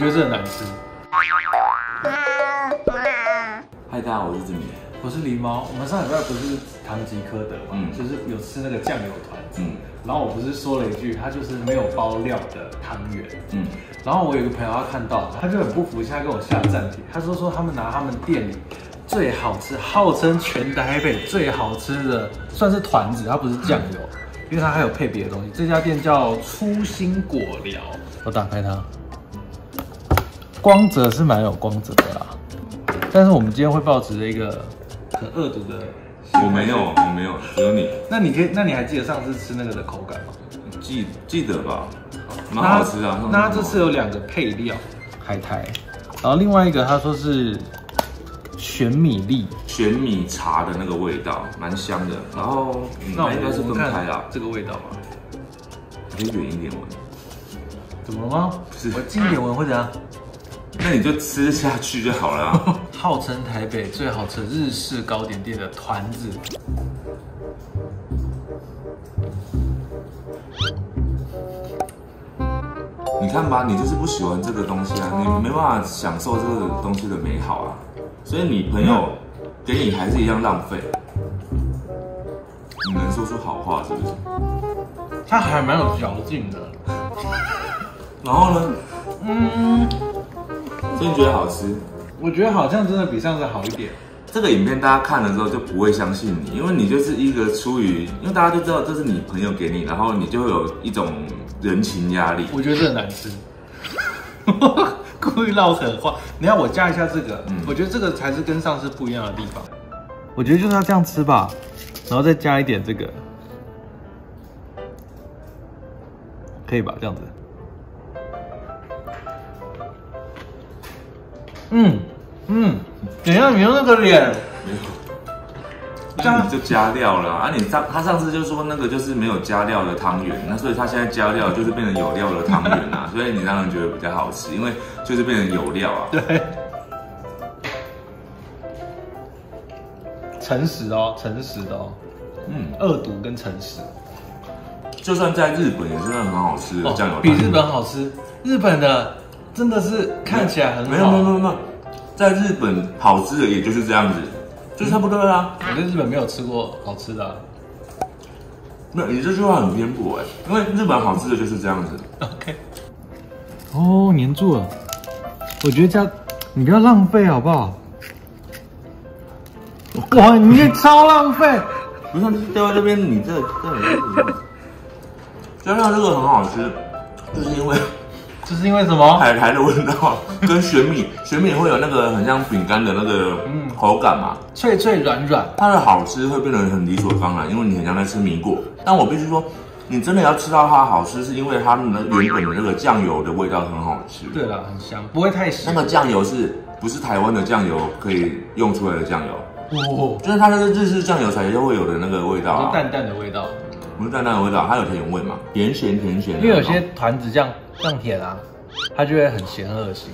觉得这很难吃。嗨，大家好，我是志明。我是狸猫，我们上礼拜不是唐吉诃德嘛，嗯就是有吃那个酱油团子，嗯然后我不是说了一句，它就是没有包料的汤圆，嗯，然后我有一个朋友他看到，他就很不服气，他跟我下暂停，他说说他们拿他们店里最好吃，号称全台北最好吃的，算是团子，它不是酱油，因为它还有配别的东西。这家店叫初心果寮，我打开它，光泽是蛮有光泽的啦，但是我们今天会保持着一个很恶毒的。我没有，我没有，只有你那你可以，那你还记得上次吃那个的口感吗？记记得吧？蛮好吃啊。那它这次有两个配料，海苔，然后另外一个他说是玄米粒，玄米茶的那个味道，蛮香的。然后，嗯那我它应该是分开啊，这个味道吧。可以远一点闻。怎么了吗？是我近一点闻会怎样？那你就吃下去就好了啊。号称台北最好吃的日式糕点店的团子，你看吧，你就是不喜欢这个东西啊，你没办法享受这个东西的美好啊，所以你朋友给你还是一样浪费。你能说出好话是不是？它还蛮有嚼劲的。然后呢？嗯，所以你觉得好吃？我觉得好像真的比上次好一点。这个影片大家看了之后就不会相信你，因为你就是一个出于，因为大家都知道这是你朋友给你，然后你就会有一种人情压力。我觉得这很难吃，故意唠狠话。你看我加一下这个，嗯我觉得这个才是跟上次不一样的地方。我觉得就是要这样吃吧，然后再加一点这个，可以吧？这样子。嗯嗯，等一下你用那个脸，没有，那你就加料了啊！啊你上他上次就说那个就是没有加料的汤圆，那所以他现在加料就是变成有料的汤圆啊，所以你让人觉得比较好吃，因为就是变成有料啊。对，诚实哦，诚实的哦，嗯，恶毒跟诚实。就算在日本也是很好吃的酱油比日本好吃。日本的真的是看起来很好，没有没有没有没有，在日本好吃的也就是这样子，就差不多啦。我在日本没有吃过好吃的啊、没有，你这句话很偏颇哎，因为日本好吃的就是这样子。OK。哦，粘住了。我觉得这样，你不要浪费好不好？哇，你这超浪费！不是掉在这边，你这这里加上这个很好吃，就是因为这是因为什么？海苔的味道跟玄米，玄米会有那个很像饼干的那个嗯口感嘛。脆脆软软。它的好吃会变得很理所当然，因为你很像在吃米果。但我必须说，你真的要吃到它好吃，是因为它们的原本的那个酱油的味道很好吃。对了，很香，不会太咸那。个酱油是不是台湾的酱油可以用出来的酱油？哦，就是它那个日式酱油才会有的那个味道啊，就淡淡的味道。不是淡淡的味道，它有甜味嘛，甜咸甜咸。因为有些团子这样这样甜啊，它就会很嫌恶心。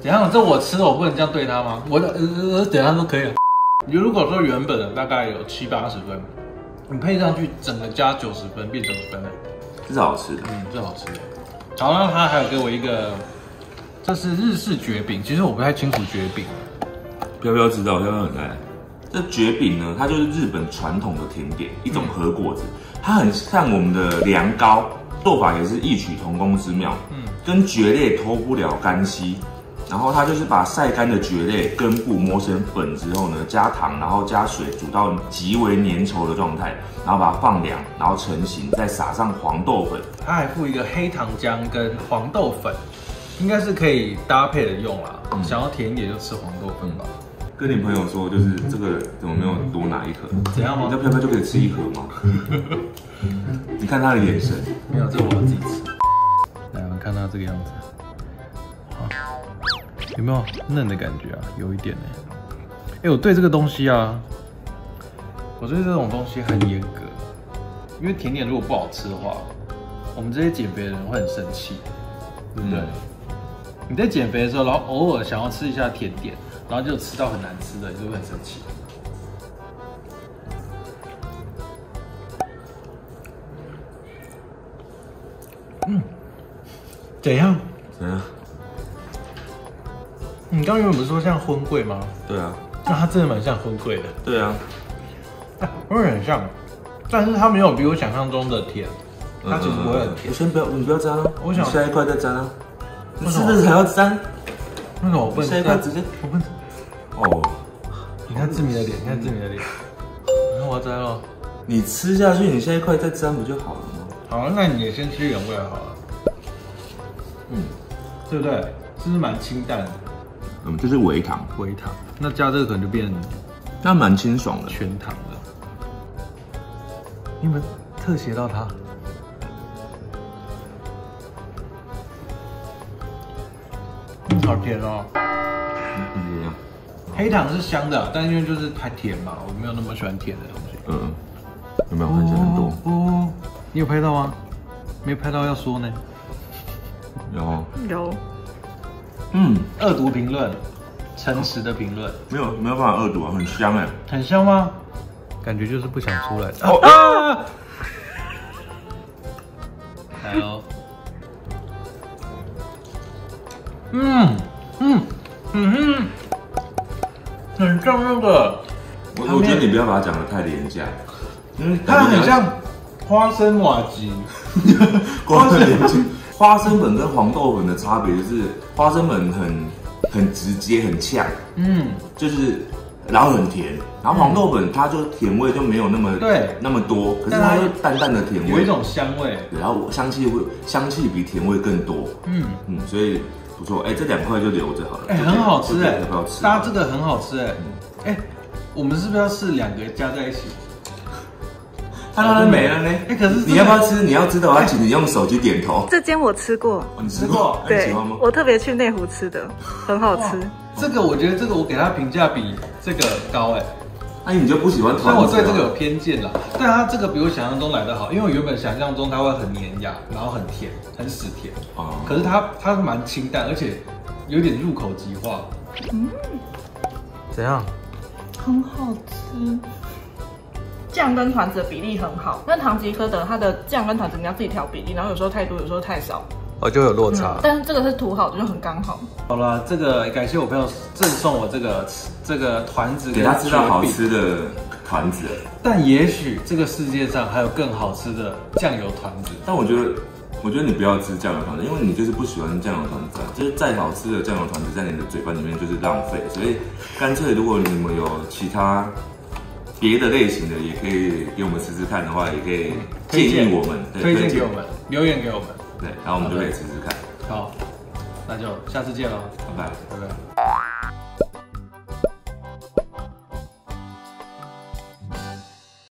怎样？这我吃了，我不能这样对它吗？我的呃呃，等一下都可以了。你如果说原本的大概有七八十分，你配上去整个加九十分，变九十分了。这是好吃的。嗯，最好吃的。好，那他还有给我一个，这是日式绝饼。其实我不太清楚绝饼，飘飘知道，飘飘很爱。这蕨饼呢，它就是日本传统的甜点，一种和果子，它很像我们的凉糕，做法也是异曲同工之妙。嗯嗯，跟蕨类脱不了干系。然后它就是把晒干的蕨类根部磨成粉之后呢，加糖，然后加水煮到极为粘稠的状态，然后把它放凉，然后成型，再撒上黄豆粉。它还附一个黑糖浆跟黄豆粉，应该是可以搭配的用啦。嗯想要甜一点就吃黄豆粉吧。跟你朋友说，就是这个怎么没有多拿一盒？怎样吗那飘飘就可以吃一盒吗？你看他的眼神，没有，这我要自己吃。来，我们看他这个样子，好，有没有嫩的感觉啊？有一点呢。哎、我对这个东西啊，我对这种东西很严格，因为甜点如果不好吃的话，我们这些减肥的人会很生气，对不对？嗯你在减肥的时候，然后偶尔想要吃一下甜点，然后就吃到很难吃的，你就会很生气。嗯，怎样？怎样？你刚刚原本不是说像荤桂吗？对啊，那它真的蛮像荤桂的，对啊，有点很像，但是它没有比我想象中的甜，它其实不会很甜我。先不要，你不要沾啊，我想下一块再沾啊。是不是还要沾？那个我不能下一块直接我不能。哦，你看志明的脸，你看志明的脸。你看我要摘了。你吃下去，你下一块再沾不就好了吗？好，那你也先吃原味好了，嗯对不对？是不是蛮清淡的？嗯，这是微糖，微糖，那加这个可能就变那蛮清爽的。全糖的。你们特写到它。嗯好甜哦！嗯嗯黑糖是香的，但因为就是太甜嘛，我没有那么喜欢甜的东西。嗯，有没有看起来很多？哦，你有拍到吗？没拍到要说呢。有，有，嗯，恶毒评论，诚实的评论，没有没有办法恶毒啊，很香哎。很香吗？感觉就是不想出来。哦啊！来喽。嗯嗯嗯嗯，很像那个，我我觉得你不要把它讲的太廉价，因为它很像 花生瓦吉。花生粉跟黄豆粉的差别就是，花生粉很很直接很呛，嗯，就是然后很甜，然后黄豆粉它就甜味就没有那么对。那么多，可是它它又淡淡的甜味，有一种香味。然后香气会香气比甜味更多，嗯，嗯，所以不错，哎，这两块就留着好了，哎、很好吃哎、要不要吃？大家这个很好吃哎、哎、我们是不是要试两个加在一起？它当然没了呢。哎可是这个你要不要吃？你要知道，我要请你用手机点头。这间我吃过，哦你吃吃过对喜欢吗？我特别去内湖吃的，很好吃。这个我觉得这个我给它评价比这个高哎、那你就不喜欢虽然团子啊？我对这个有偏见啦，但它这个比我想象中来的好，因为我原本想象中它会很黏牙，然后很甜，很死甜，哦可是它它蛮清淡，而且有点入口即化。嗯，怎样？很好吃。酱跟团子的比例很好，那唐吉诃德它的酱跟团子你要自己调比例，然后有时候太多，有时候太少，哦，就有落差。但是这个是涂好的，就很刚好。好了，这个感谢我朋友赠送我这个这个团子给他吃到好吃的团子。但也许这个世界上还有更好吃的酱油团子。但我觉得，我觉得你不要吃酱油团子，因为你就是不喜欢酱油团子啊。就是再好吃的酱油团子，在你的嘴巴里面就是浪费。所以，干脆如果你们有其他别的类型的，也可以给我们试试看的话，也可以建议我们，对推荐给我们，留言给我们。对，然后我们就可以试试看。好，那就下次见喽，拜拜。拜拜。